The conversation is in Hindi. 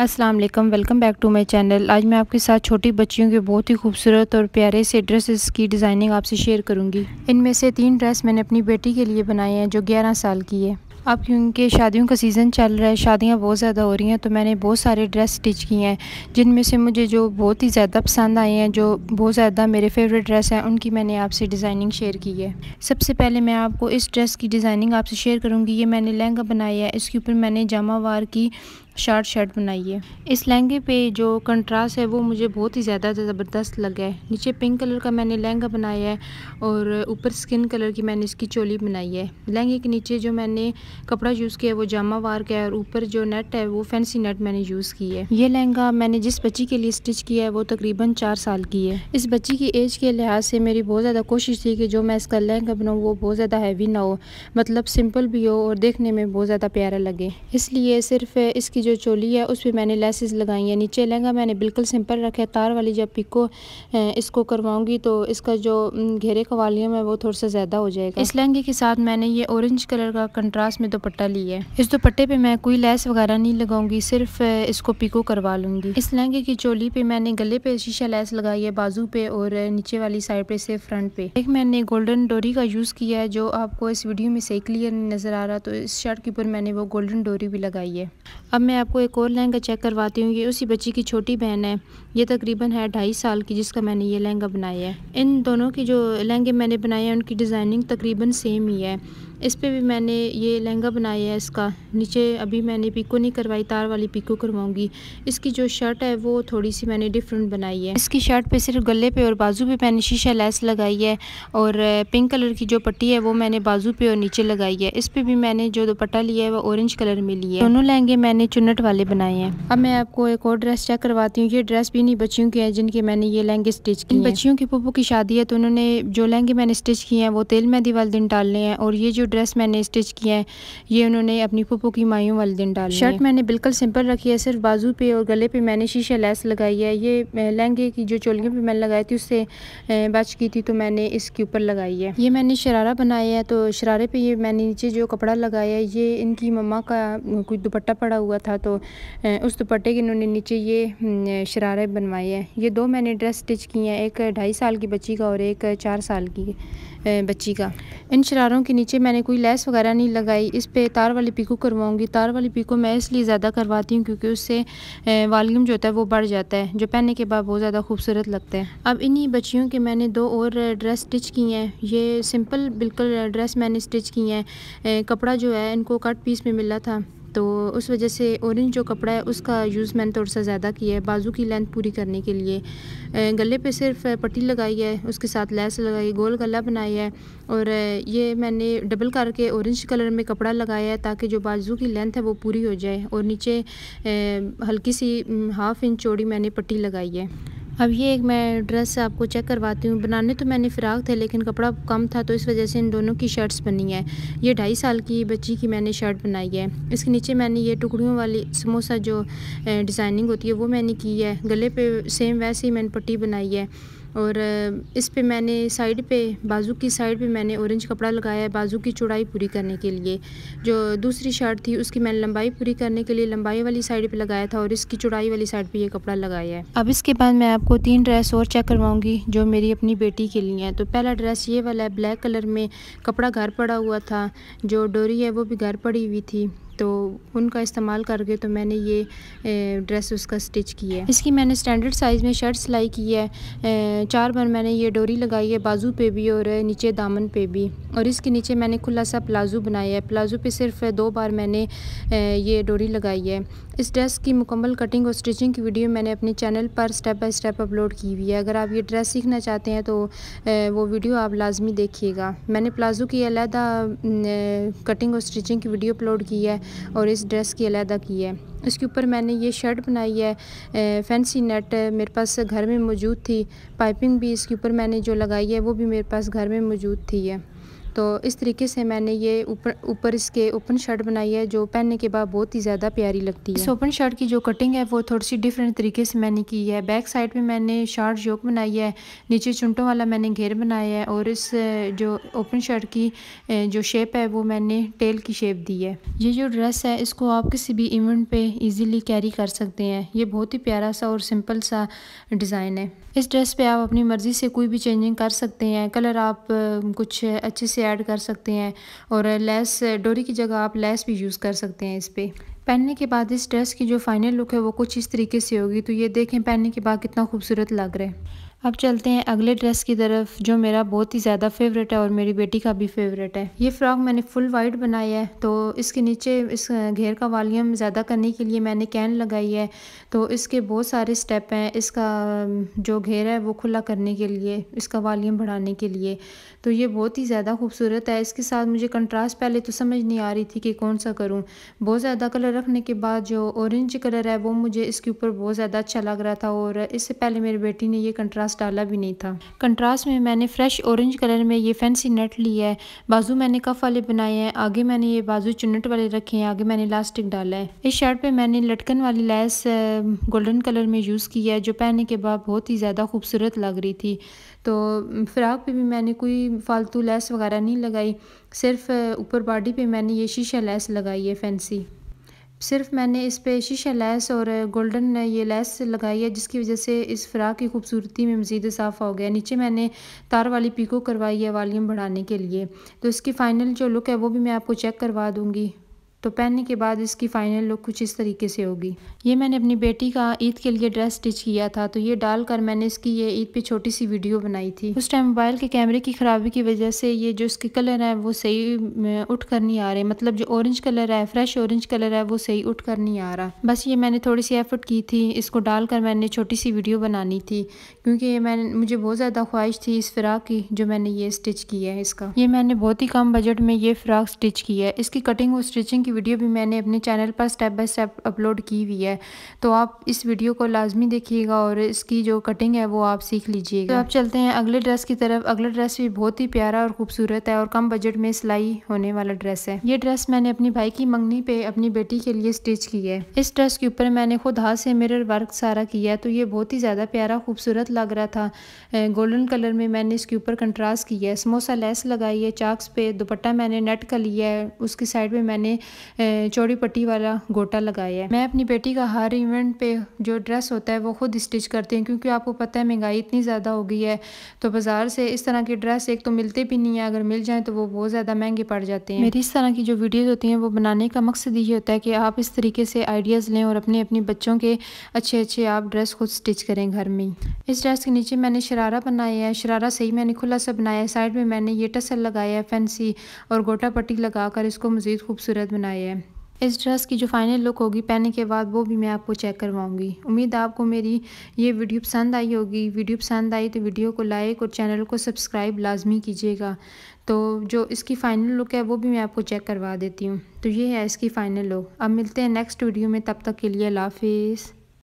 अस्सलाम वालेकुम welcome back to my channel आज मैं आपके साथ छोटी बच्चियों के बहुत ही खूबसूरत और प्यारे से ड्रेसेस की डिज़ाइनिंग आपसे शेयर करूँगी। इनमें से तीन ड्रेस मैंने अपनी बेटी के लिए बनाए हैं, जो 11 साल की है। अब क्योंकि शादियों का सीज़न चल रहा है, शादियाँ बहुत ज़्यादा हो रही हैं तो मैंने बहुत सारे ड्रेस स्टिच किए हैं, जिनमें से मुझे जो बहुत ही ज़्यादा पसंद आए हैं, जो बहुत ज़्यादा मेरे फेवरेट ड्रेस हैं, उनकी मैंने आपसे डिज़ाइनिंग शेयर की है। सबसे पहले मैं आपको इस ड्रेस की डिज़ाइनिंग आपसे शेयर करूँगी। ये मैंने लहंगा बनाया है, इसके ऊपर मैंने जामा वार की शार्ट शर्ट बनाई है इस लहंगे पे जो कंट्रास्ट है, वो मुझे बहुत ही ज़्यादा ज़बरदस्त लगा है। नीचे पिंक कलर का मैंने लहंगा बनाया है और ऊपर स्किन कलर की मैंने इसकी चोली बनाई है। लहंगे के नीचे जो मैंने कपड़ा यूज़ किया है, वो जामा वार का है और ऊपर जो नेट है, वो फैंसी नेट मैंने यूज़ की है। ये लहंगा मैंने जिस बच्ची के लिए स्टिच किया है, वो तकरीबन चार साल की है। इस बच्ची की एज के लिहाज से मेरी बहुत ज़्यादा कोशिश थी कि जो मैं इसका लहंगा बनाऊँ, वो बहुत ज़्यादा हैवी ना हो। मतलब सिंपल भी हो और देखने में बहुत ज़्यादा प्यारा लगे। इसलिए सिर्फ़ इसकी जो जो चोली है, उस पर मैंने लेसेस लगाई हैं। नीचे लहंगा मैंने बिल्कुल सिंपल रखा है। तार वाली जब पिको इसको करवाऊँगी तो इसका जो घेरे का वॉल्यूम है, वो थोड़ा सा ज़्यादा हो जाएगा। इस लहंगे के साथ मैंने ये ऑरेंज कलर का कंट्रास्ट में दुपट्टा लिया है। इस दुपट्टे पे मैं कोई लेस वगैरह नहीं लगाऊँगी, सिर्फ़ इसको पिको करवा लूँगी। इस लहंगे की चोली पे मैंने गले पे शीशा लेस लगाई है, बाजू पे और नीचे वाली साइड पे से फ्रंट पे। एक मैंने गोल्डन डोरी का यूज़ किया है, जो आपको इस वीडियो में सही क्लियर नज़र आ रहा तो इस शर्ट के ऊपर मैंने वो गोल्डन डोरी भी लगाई है। अब मैं आपको एक और लहंगा चेक करवाती हूँ। ये उसी बच्ची की छोटी बहन है। ये तकरीबन है ढाई साल की जिसका मैंने ये लहंगा बनाया है। इन दोनों की जो लहंगे मैंने बनाए हैं, उनकी डिज़ाइनिंग तकरीबन सेम ही है। इस पर भी मैंने ये लहंगा बनाया है इसका। नीचे अभी मैंने पिको नहीं करवाई तार वाली पिको करवाऊँगी। इसकी जो शर्ट है वो थोड़ी सी मैंने डिफरेंट बनाई है। इसकी शर्ट पे सिर्फ़ गले पे और बाजू पे मैंने शीशा लेस लगाई है और पिंक कलर की जो पट्टी है वो मैंने बाजू पे और नीचे लगाई है। इस पर भी मैंने जो दुपट्टा लिया है वो ऑरेंज कलर में लिया है। दोनों लहंगे मैंने चुनट वाले बनाए हैं। अब मैं आपको एक और ड्रेस चेक करवाती हूँ। ये ड्रेस भी नहीं बच्चियों के हैं जिनके मैंने ये लहंगे स्टिच किए बच्चियों की पुप्पो की शादी है तो उन्होंने जो लहंगे मैंने स्टिच किए हैं वो तेल मेहंदी वाले दिन डालने हैं और ये जो ड्रेस मैंने स्टिच किया है। ये उन्होंने अपनी पुप्पो की माइयों वाले दिन डाली शर्ट मैंने बिल्कुल सिंपल रखी है सिर्फ़ बाजू पे और गले पे मैंने शीशा लेस लगाई है। ये लहंगे की जो चोलियों पे मैंने लगाई थी उससे बच की थी तो मैंने इसके ऊपर लगाई है। ये मैंने शरारा बनाया है तो शरारे पर ये मैंने नीचे जो कपड़ा लगाया है ये इनकी मम्मा का कोई दुपट्टा पड़ा हुआ था तो उस दुपट्टे के इन्होंने नीचे ये शरारे बनवाए हैं। ये दो मैंने ड्रेस स्टिच की हैं एक ढाई साल की बच्ची का और एक चार साल की। बच्ची का। इन शरारों के नीचे मैंने कोई लेस वगैरह नहीं लगाई। इस पर तार वाली पीको करवाऊँगी। तार वाली पीको मैं इसलिए ज़्यादा करवाती हूँ क्योंकि उससे वॉल्यूम जो होता है वो बढ़ जाता है। जो पहनने के बाद बहुत ज़्यादा खूबसूरत लगता है। अब इन्हीं बच्चियों के मैंने दो और ड्रेस स्टिच की हैं। ये सिंपल बिल्कुल ड्रेस मैंने स्टिच की हैं। कपड़ा जो है इनको कट पीस में मिला था। तो उस वजह से ऑरेंज जो कपड़ा है, उसका यूज़ मैंने थोड़ा सा ज़्यादा किया है बाजू की लेंथ पूरी करने के लिए। गले पे सिर्फ़ पट्टी लगाई है, उसके साथ लेस लगाई, गोल गला बनाया है और ये मैंने डबल करके ऑरेंज कलर में कपड़ा लगाया है ताकि जो बाजू की लेंथ है वो पूरी हो जाए और नीचे हल्की सी हाफ़ इंच चौड़ी मैंने पट्टी लगाई है। अब ये एक मैं ड्रेस आपको चेक करवाती हूँ। बनाने तो मैंने फ़िराक थे, लेकिन कपड़ा कम था तो इस वजह से इन दोनों की शर्ट्स बनी है। ये ढाई साल की बच्ची की मैंने शर्ट बनाई है। इसके नीचे मैंने ये टुकड़ियों वाली समोसा जो डिज़ाइनिंग होती है, वो मैंने की है। गले पे सेम वैसे ही मैंने पट्टी बनाई है। और इस पे मैंने साइड पे, बाजू की साइड पे मैंने ऑरेंज कपड़ा लगाया है, बाजू की चौड़ाई पूरी करने के लिए। जो दूसरी शर्ट थी, उसकी मैंने लंबाई पूरी करने के लिए लंबाई वाली साइड पे लगाया था और इसकी चौड़ाई वाली साइड पे ये कपड़ा लगाया है। अब इसके बाद मैं आपको तीन ड्रेस और चेक करवाऊँगी, जो मेरी अपनी बेटी के लिए है। तो पहला ड्रेस ये वाला है ब्लैक कलर में कपड़ा घर पड़ा हुआ था, जो डोरी है वो भी घर पड़ी हुई थी। तो उनका इस्तेमाल करके तो मैंने ये ड्रेस उसका स्टिच किया है। इसकी मैंने स्टैंडर्ड साइज़ में शर्ट सिलाई की है। चार बार मैंने ये डोरी लगाई है, बाजू पे भी और नीचे दामन पे भी। और इसके नीचे मैंने खुला सा प्लाजो बनाया है। प्लाजो पे सिर्फ़ दो बार मैंने ये डोरी लगाई है। इस ड्रेस की मुकम्मल कटिंग और स्टिचिंग की वीडियो मैंने अपने चैनल पर स्टेप बाय स्टेप अपलोड की हुई है। अगर आप ये ड्रेस सीखना चाहते हैं तो वो वीडियो आप लाजमी देखिएगा। मैंने प्लाजो की अलहदा कटिंग और स्टिचिंग की वीडियो अपलोड की है। और इस ड्रेस की अलहदा की है। इसके ऊपर मैंने ये शर्ट बनाई है फैंसी नेट मेरे पास घर में मौजूद थी। पाइपिंग भी इसके ऊपर मैंने जो लगाई है, वो भी मेरे पास घर में मौजूद थी है तो इस तरीके से मैंने ये ऊपर ऊपर इसके ओपन शर्ट बनाई है जो पहनने के बाद बहुत ही ज़्यादा प्यारी लगती है। इस ओपन शर्ट की जो कटिंग है वो थोड़ी सी डिफरेंट तरीके से मैंने की है। बैक साइड में मैंने शार्ट जोक बनाई है नीचे चुंटों वाला मैंने घेर बनाया है और इस जो ओपन शर्ट की जो शेप है वो मैंने टेल की शेप दी है। ये जो ड्रेस है इसको आप किसी भी इवेंट पे इजीली कैरी कर सकते हैं। ये बहुत ही प्यारा सा और सिंपल सा डिज़ाइन है। इस ड्रेस पे आप अपनी मर्ज़ी से कोई भी चेंजिंग कर सकते हैं। कलर आप कुछ अच्छे से ऐड कर सकते हैं और लेस, डोरी की जगह आप लेस भी यूज़ कर सकते हैं इस पर पहनने के बाद इस ड्रेस की जो फाइनल लुक है वो कुछ इस तरीके से होगी तो ये देखें पहनने के बाद कितना खूबसूरत लग रहा है। अब चलते हैं अगले ड्रेस की तरफ़, जो मेरा बहुत ही ज़्यादा फेवरेट है और मेरी बेटी का भी फेवरेट है। ये फ्रॉक मैंने फुल वाइट बनाई है तो इसके नीचे, इस घेर का वॉल्यूम ज़्यादा करने के लिए मैंने कैन लगाई है। तो इसके बहुत सारे स्टेप हैं, इसका जो घेर है वो खुला करने के लिए, इसका वॉल्यूम बढ़ाने के लिए। तो ये बहुत ही ज़्यादा खूबसूरत है। इसके साथ मुझे कंट्रास्ट पहले तो समझ नहीं आ रही थी कि कौन सा करूँ। बहुत ज़्यादा कलर रखने के बाद जो ऑरेंज कलर है वो मुझे इसके ऊपर बहुत ज़्यादा अच्छा लग रहा था और इससे पहले मेरी बेटी ने ये कंट्रास्ट कंट्रास्ट डाला भी नहीं था। कंट्रास्ट में मैंने फ्रेश ऑरेंज कलर में ये फैंसी नेट लिया है, बाजू मैंने कफ वाले बनाए हैं, आगे मैंने ये बाजू चुनट वाले रखे हैं, आगे मैंने इलास्टिक डाला है। इस शर्ट पर मैंने लटकन वाली लैस गोल्डन कलर में यूज़ की है, जो पहनने के बाद बहुत ही ज़्यादा खूबसूरत लग रही थी। तो फ़्राक पे भी मैंने कोई फालतू लैस वगैरह नहीं लगाई, सिर्फ़ ऊपर बॉडी पे मैंने ये शीशा लैस लगाई है फैंसी सिर्फ़ मैंने इस पे शीशा लैस और गोल्डन ये लैस लगाई है, जिसकी वजह से इस फ्राक की खूबसूरती में मज़ीद इजाफा हो गया। नीचे मैंने तार वाली पीको करवाई है वॉल्यूम बढ़ाने के लिए। तो इसकी फ़ाइनल जो लुक है, वो भी मैं आपको चेक करवा दूँगी। तो पहनने के बाद इसकी फ़ाइनल लुक कुछ इस तरीके से होगी। ये मैंने अपनी बेटी का ईद के लिए ड्रेस स्टिच किया था तो ये डालकर मैंने इसकी ये ईद पे छोटी सी वीडियो बनाई थी। उस टाइम मोबाइल के कैमरे की ख़राबी की वजह से ये जो इसके कलर है, वो सही उठ कर नहीं आ रहे। मतलब जो ऑरेंज कलर है फ्रेश ऑरेंज कलर है, वो सही उठ कर नहीं आ रहा। बस ये मैंने थोड़ी सी एफर्ट की थी, इसको डालकर मैंने छोटी सी वीडियो बनानी थी, क्योंकि ये मैंने, मुझे बहुत ज़्यादा ख्वाहिश थी इस फ़्राक की, जो मैंने ये स्टिच किया है इसका। ये मैंने बहुत ही कम बजट में ये फ़्राक स्टिच किया है। इसकी कटिंग और स्टिचिंग की वीडियो भी मैंने अपने चैनल पर स्टेप बाय स्टेप अपलोड की हुई है। तो आप इस वीडियो को लाजमी देखिएगा और इसकी जो कटिंग है वो आप सीख लीजिएगा। तो आप चलते हैं अगले ड्रेस की तरफ़। अगला ड्रेस भी बहुत ही प्यारा और खूबसूरत है और कम बजट में सिलाई होने वाला ड्रेस है। ये ड्रेस मैंने अपनी भाई की मंगनी पे अपनी बेटी के लिए स्टिच की है। इस ड्रेस के ऊपर मैंने खुद हाथ से मिरर वर्क सारा किया तो ये बहुत ही ज़्यादा प्यारा, खूबसूरत लग रहा था। गोल्डन कलर में मैंने इसके ऊपर कंट्रास्ट किया है। समोसा लेस लगाई है चाक्स पे दुपट्टा मैंने नेट का लिया है। उसकी साइड में मैंने चौड़ी पट्टी वाला गोटा लगाया है। मैं अपनी बेटी का हर इवेंट पे जो ड्रेस होता है, वो खुद स्टिच करती हूँ, क्योंकि आपको पता है महँगाई इतनी ज़्यादा हो गई है। तो बाज़ार से इस तरह के ड्रेस एक तो मिलते भी नहीं है, अगर मिल जाए तो वो बहुत ज़्यादा महँगे पड़ जाते हैं। मेरी इस तरह की जो वीडियोज़ होती हैं, वो बनाने का मकसद ये होता है कि आप इस तरीके से आइडियाज़ लें और अपने अपने बच्चों के अच्छे अच्छे आप ड्रेस खुद स्टिच करें घर में इस ड्रेस के नीचे मैंने शरारा बनाया है। शरारा सही मैंने खुला सा बनाया है। साइड में मैंने ये टसल लगाया है, फैंसी और गोटा पट्टी लगाकर इसको मज़ीद खूबसूरत बनाया है। इस ड्रेस की जो फाइनल लुक होगी, पहनने के बाद वो भी मैं आपको चेक करवाऊँगी। उम्मीद आपको मेरी ये वीडियो पसंद आई होगी। वीडियो पसंद आई तो वीडियो को लाइक और चैनल को सब्सक्राइब लाजमी कीजिएगा। तो जो इसकी फ़ाइनल लुक है, वो भी मैं आपको चेक करवा देती हूँ। तो ये है इसकी फ़ाइनल लुक अब मिलते हैं नेक्स्ट वीडियो में। तब तक के लिए हाफिज़।